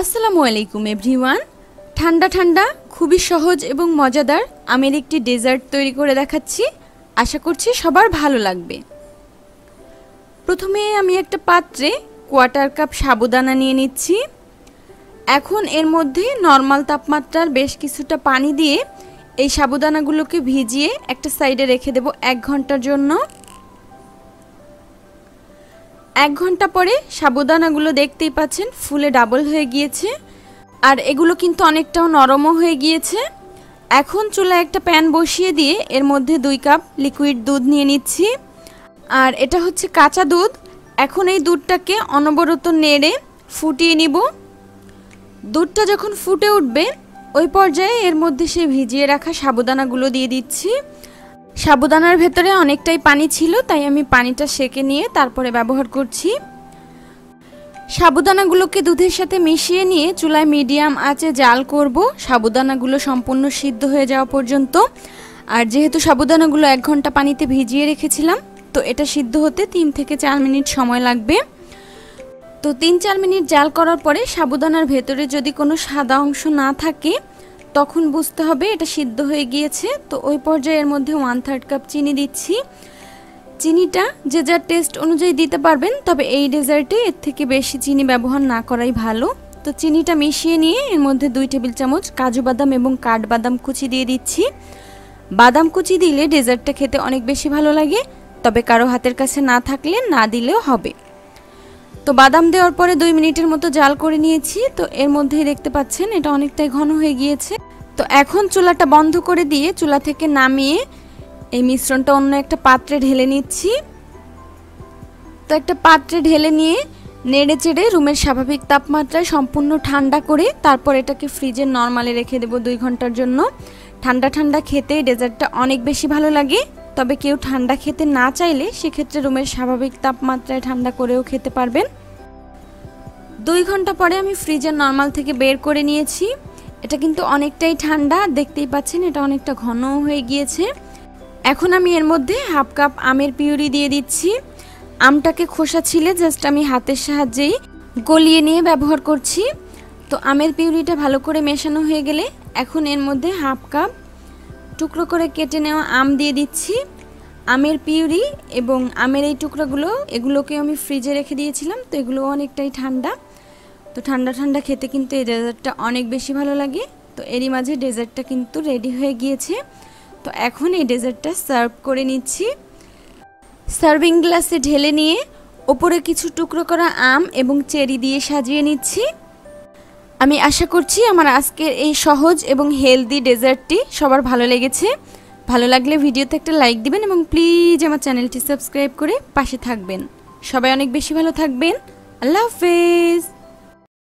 আসসালামু আলাইকুম, এভরিওয়ান। ঠান্ডা ঠান্ডা, খুবই সহজ এবং মজাদার আমের একটি ডেজার্ট তৈরি করে দেখাচ্ছি। আশা করছি সবার ভালো লাগবে। প্রথমে আমি একটা পাত্রে কোয়ার্টার কাপ সাবুদানা নিয়ে নিচ্ছি। এখন এর মধ্যে নর্মাল তাপমাত্রার বেশ কিছুটা পানি দিয়ে এই সাবুদানাগুলোকে ভিজিয়ে একটা সাইডে রেখে দেব এক ঘণ্টার জন্য। এক ঘণ্টা পরে সাবুদানাগুলো দেখতেই পাচ্ছেন ফুলে ডাবল হয়ে গিয়েছে। আর এগুলো কিন্তু অনেকটাও নরমও হয়ে গিয়েছে। এখন চুলায় একটা প্যান বসিয়ে দিয়ে এর মধ্যে দুই কাপ লিকুইড দুধ নিয়ে নিচ্ছি। আর এটা হচ্ছে কাঁচা দুধ। এখন এই দুধটাকে অনবরত নেড়ে ফুটিয়ে নিব। দুধটা যখন ফুটে উঠবে, ওই পর্যায়ে এর মধ্যে সে ভিজিয়ে রাখা সাবুদানাগুলো দিয়ে দিচ্ছি। সাবুদানার ভেতরে অনেকটাই পানি ছিল, তাই আমি পানিটা সেকে নিয়ে তারপরে ব্যবহার করছি। সাবুদানাগুলোকে দুধের সাথে মিশিয়ে নিয়ে চুলায় মিডিয়াম আঁচে জাল করব। সাবুদানাগুলো সম্পূর্ণ সিদ্ধ হয়ে যাওয়া পর্যন্ত। আর যেহেতু সাবুদানাগুলো এক ঘণ্টা পানিতে ভিজিয়ে রেখেছিলাম, তো এটা সিদ্ধ হতে তিন থেকে চার মিনিট সময় লাগবে। তো তিন চার মিনিট জাল করার পরে সাবুদানার ভেতরে যদি কোনো সাদা অংশ না থাকে তখন বুঝতে হবে এটা সিদ্ধ হয়ে গিয়েছে। তো ওই পর্যায়ে এর মধ্যে ওয়ান থার্ড কাপ চিনি দিচ্ছি। চিনিটা যে যার টেস্ট অনুযায়ী দিতে পারবেন, তবে এই ডেজার্টে এর থেকে বেশি চিনি ব্যবহার না করাই ভালো। তো চিনিটা মিশিয়ে নিয়ে এর মধ্যে দুই টেবিল চামচ কাজু বাদাম এবং কাঠবাদাম কুচি দিয়ে দিচ্ছি। বাদাম কুচি দিলে ডেজার্টটা খেতে অনেক বেশি ভালো লাগে, তবে কারও হাতের কাছে না থাকলে না দিলেও হবে। তো বাদাম দেওয়ার পরে দুই মিনিটের মতো জাল করে নিয়েছি। তো এর মধ্যেই দেখতে পাচ্ছেন এটা অনেকটাই ঘন হয়ে গিয়েছে। তো এখন চুলাটা বন্ধ করে দিয়ে চুলা থেকে নামিয়ে এই মিশ্রণটা অন্য একটা পাত্রে ঢেলে নিচ্ছি। তো একটা পাত্রে ঢেলে নিয়ে নেড়ে চেড়ে রুমের স্বাভাবিক তাপমাত্রায় সম্পূর্ণ ঠান্ডা করে তারপর এটাকে ফ্রিজের নর্মালে রেখে দেবো দুই ঘণ্টার জন্য। ঠান্ডা ঠান্ডা খেতে ডেজার্টটা অনেক বেশি ভালো লাগে, তবে কেউ ঠান্ডা খেতে না চাইলে সেক্ষেত্রে রুমের স্বাভাবিক তাপমাত্রায় ঠান্ডা করেও খেতে পারবেন। দুই ঘণ্টা পরে আমি ফ্রিজের নর্মাল থেকে বের করে নিয়েছি। এটা কিন্তু অনেকটাই ঠান্ডা, দেখতেই পাচ্ছেন এটা অনেকটা ঘন হয়ে গিয়েছে। এখন আমি এর মধ্যে হাফ কাপ আমের পিউরি দিয়ে দিচ্ছি। আমটাকে খোসা ছিলে জাস্ট আমি হাতের সাহায্যেই গলিয়ে নিয়ে ব্যবহার করছি। তো আমের পিউরিটা ভালো করে মেশানো হয়ে গেলে এখন এর মধ্যে হাফ কাপ টুকরো করে কেটে নেওয়া আম দিয়ে দিচ্ছি। আমের পিউরি এবং আমের এই টুকরোগুলো এগুলোকে আমি ফ্রিজে রেখে দিয়েছিলাম, তো এগুলো অনেকটাই ঠান্ডা। তো ঠান্ডা ঠান্ডা খেতে কিন্তু এই ডেজার্টটা অনেক বেশি ভালো লাগে। তো এরই মাঝে ডেজার্টটা কিন্তু রেডি হয়ে গিয়েছে। তো এখন এই ডেজার্টটা সার্ভ করে নিচ্ছি। সার্ভিং গ্লাসে ঢেলে নিয়ে ওপরে কিছু টুকরো করা আম এবং চেরি দিয়ে সাজিয়ে নিচ্ছি। আমি আশা করছি আমার আজকের এই সহজ এবং হেলদি ডেজার্টটি সবার ভালো লেগেছে। ভালো লাগলে ভিডিওতে একটা লাইক দিবেন এবং প্লিজ আমার চ্যানেলটি সাবস্ক্রাইব করে পাশে থাকবেন। সবাই অনেক বেশি ভালো থাকবেন। আল্লাহ হাফেজ।